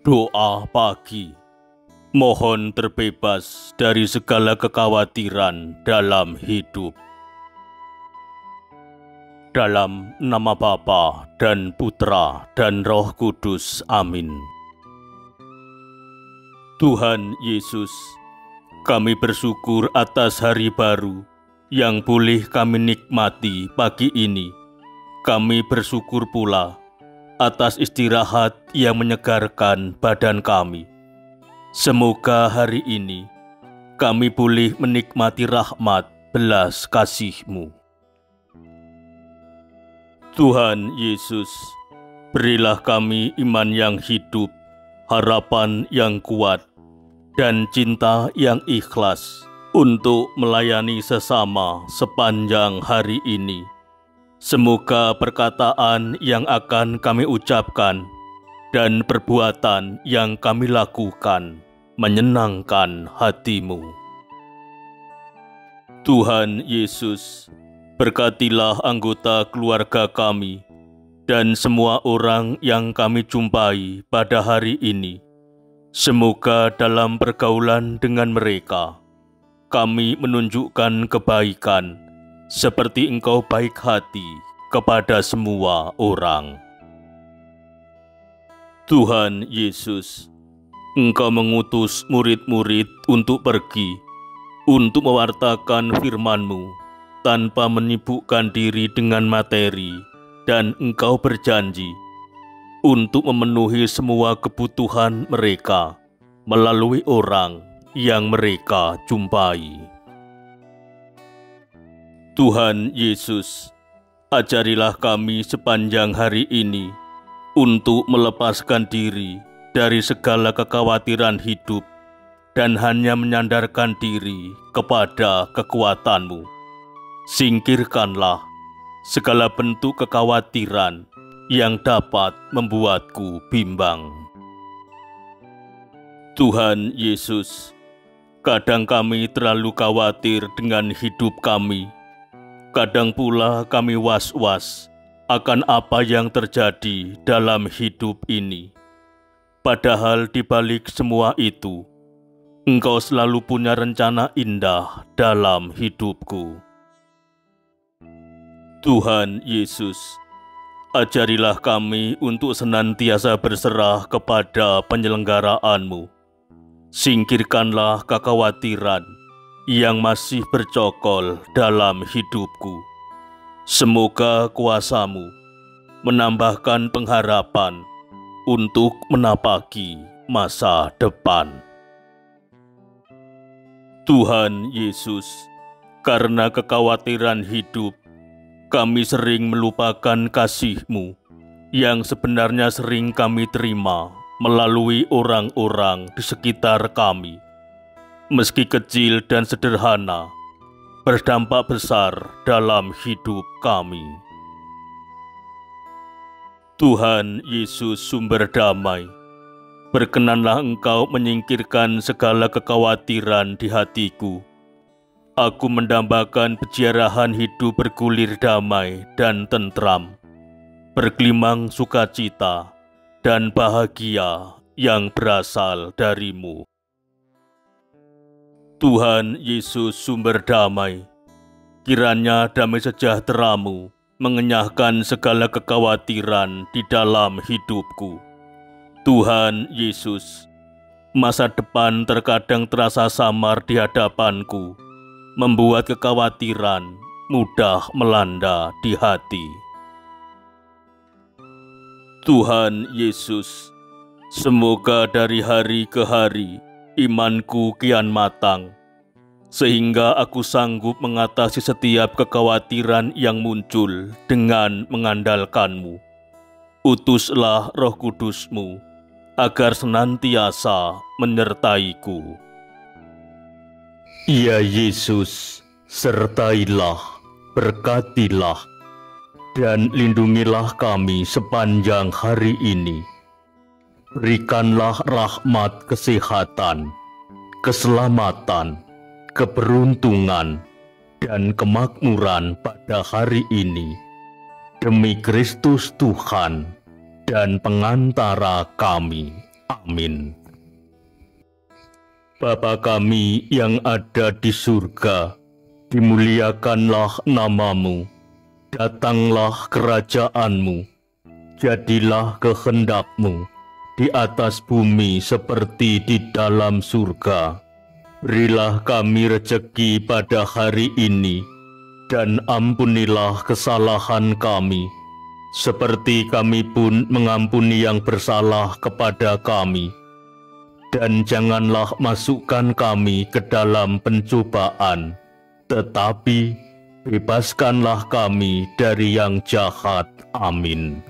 Doa pagi. Mohon terbebas dari segala kekhawatiran dalam hidup. Dalam nama Bapa dan Putra dan Roh Kudus. Amin. Tuhan Yesus, kami bersyukur atas hari baru yang boleh kami nikmati pagi ini. Kami bersyukur pula atas istirahat yang menyegarkan badan kami. Semoga hari ini kami boleh menikmati rahmat belas kasih-Mu. Tuhan Yesus, berilah kami iman yang hidup, harapan yang kuat, dan cinta yang ikhlas untuk melayani sesama sepanjang hari ini. Semoga perkataan yang akan kami ucapkan dan perbuatan yang kami lakukan menyenangkan hatimu. Tuhan Yesus, berkatilah anggota keluarga kami dan semua orang yang kami jumpai pada hari ini Semoga dalam pergaulan dengan mereka, kami menunjukkan kebaikan seperti Engkau baik hati kepada semua orang. Tuhan Yesus, Engkau mengutus murid-murid untuk pergi, untuk mewartakan firman-Mu, tanpa menyibukkan diri dengan materi, dan Engkau berjanji, untuk memenuhi semua kebutuhan mereka melalui orang yang mereka jumpai. Tuhan Yesus, ajarilah kami sepanjang hari ini untuk melepaskan diri dari segala kekhawatiran hidup dan hanya menyandarkan diri kepada kekuatanmu. Singkirkanlah segala bentuk kekhawatiran yang dapat membuatku bimbang. Tuhan Yesus, kadang kami terlalu khawatir dengan hidup kami. Kadang pula kami was-was akan apa yang terjadi dalam hidup ini. Padahal di balik semua itu, Engkau selalu punya rencana indah dalam hidupku. Tuhan Yesus, Ajarilah kami untuk senantiasa berserah kepada penyelenggaraanmu. Singkirkanlah kekhawatiran yang masih bercokol dalam hidupku. Semoga kuasamu menambahkan pengharapan untuk menapaki masa depan. Tuhan Yesus, karena kekhawatiran hidup kami sering melupakan kasih-Mu yang sebenarnya sering kami terima melalui orang-orang di sekitar kami. Meski kecil dan sederhana, berdampak besar dalam hidup kami. Tuhan Yesus sumber damai, berkenanlah Engkau menyingkirkan segala kekhawatiran di hatiku Aku mendambakan peziarahan hidup bergulir damai dan tentram, bergelimang sukacita dan bahagia yang berasal darimu. Tuhan Yesus sumber damai, kiranya damai sejahteramu mengenyahkan segala kekhawatiran di dalam hidupku. Tuhan Yesus, masa depan terkadang terasa samar di hadapanku membuat kekhawatiran mudah melanda di hati. Tuhan Yesus, semoga dari hari ke hari imanku kian matang, sehingga aku sanggup mengatasi setiap kekhawatiran yang muncul dengan mengandalkanmu. Utuslah roh kudusmu, agar senantiasa menyertaiku. Ya Yesus, sertailah, berkatilah, dan lindungilah kami sepanjang hari ini. Berikanlah rahmat kesehatan, keselamatan, keberuntungan, dan kemakmuran pada hari ini. Demi Kristus Tuhan dan pengantara kami. Amin. Bapa kami yang ada di surga, dimuliakanlah namamu, datanglah kerajaanmu, jadilah kehendakmu di atas bumi seperti di dalam surga. Berilah kami rejeki pada hari ini, dan ampunilah kesalahan kami, seperti kami pun mengampuni yang bersalah kepada kami. Dan janganlah masukkan kami ke dalam pencobaan, tetapi bebaskanlah kami dari yang jahat. Amin.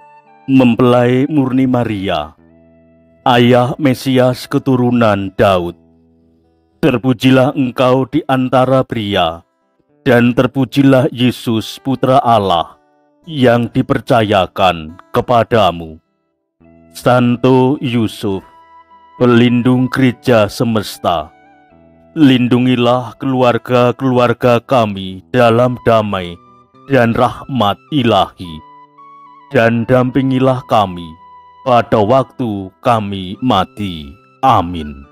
mempelai murni Maria, ayah Mesias keturunan Daud. Terpujilah engkau di antara pria, dan terpujilah Yesus Putra Allah yang dipercayakan kepadamu. Santo Yusuf, pelindung gereja semesta, lindungilah keluarga-keluarga kami dalam damai dan rahmat ilahi dan dampingilah kami pada waktu kami mati. Amin.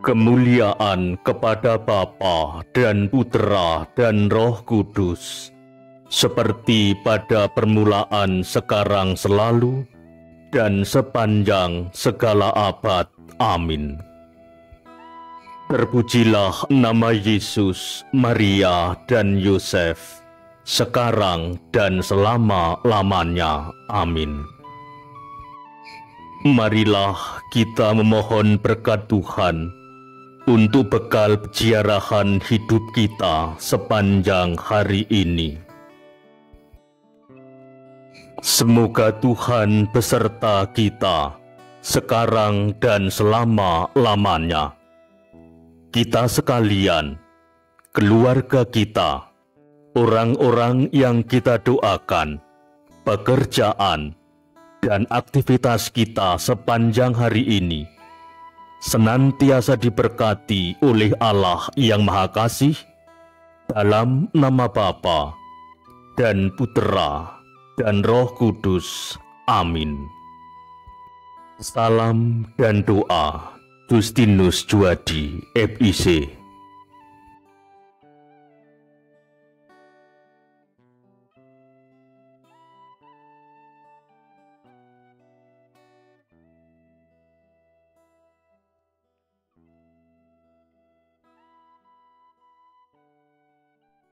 Kemuliaan kepada Bapa dan Putra dan Roh Kudus, seperti pada permulaan sekarang selalu, dan sepanjang segala abad. Amin. Terpujilah nama Yesus, Maria, dan Yosef sekarang dan selama-lamanya. Amin. Marilah kita memohon berkat Tuhan untuk bekal peziarahan hidup kita sepanjang hari ini. Semoga Tuhan beserta kita sekarang dan selama-lamanya. Kita sekalian, keluarga kita, orang-orang yang kita doakan, pekerjaan, dan aktivitas kita sepanjang hari ini senantiasa diberkati oleh Allah yang Maha Kasih dalam nama Bapa dan Putera dan Roh Kudus. Amin. Salam dan doa Justinus Juadi, FIC.